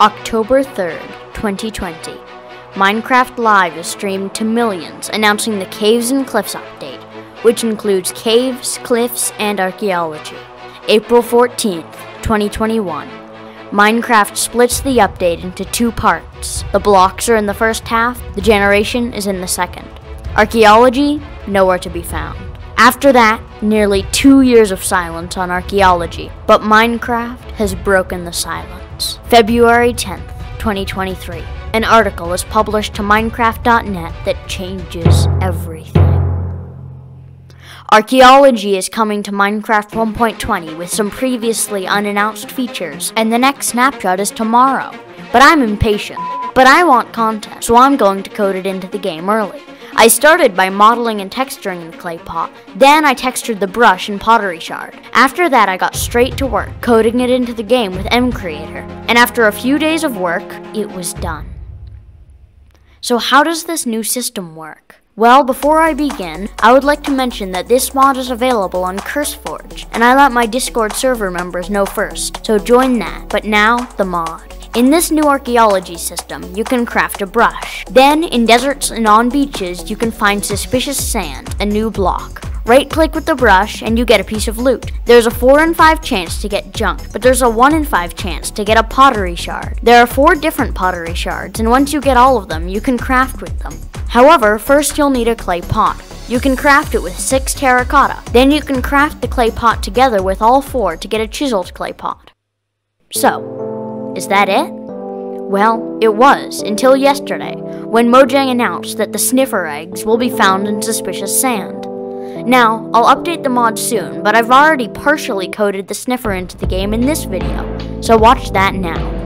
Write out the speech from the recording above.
October 3rd, 2020. Minecraft Live is streamed to millions, announcing the Caves and Cliffs update, which includes caves, cliffs, and archaeology. April 14th, 2021. Minecraft splits the update into two parts. The blocks are in the first half, the generation is in the second. Archaeology, nowhere to be found. After that, nearly two years of silence on archaeology, but Minecraft has broken the silence. February 10th, 2023. An article is published to Minecraft.net that changes everything. Archaeology is coming to Minecraft 1.20 with some previously unannounced features, and the next snapshot is tomorrow. But I'm impatient. But I want content, so I'm going to code it into the game early. I started by modeling and texturing the clay pot. Then I textured the brush and pottery shard. After that, I got straight to work, coding it into the game with mCreator. And after a few days of work, it was done. So how does this new system work? Well, before I begin, I would like to mention that this mod is available on CurseForge, and I let my Discord server members know first, so join that. But now, the mod. In this new archaeology system, you can craft a brush. Then, in deserts and on beaches, you can find suspicious sand, a new block. Right click with the brush and you get a piece of loot. There's a 4 in 5 chance to get junk, but there's a 1 in 5 chance to get a pottery shard. There are 4 different pottery shards, and once you get all of them, you can craft with them. However, first you'll need a clay pot. You can craft it with 6 terracotta. Then you can craft the clay pot together with all 4 to get a chiseled clay pot. So, is that it? Well, it was, until yesterday, when Mojang announced that the sniffer eggs will be found in suspicious sand. Now, I'll update the mod soon, but I've already partially coded the sniffer into the game in this video, so watch that now.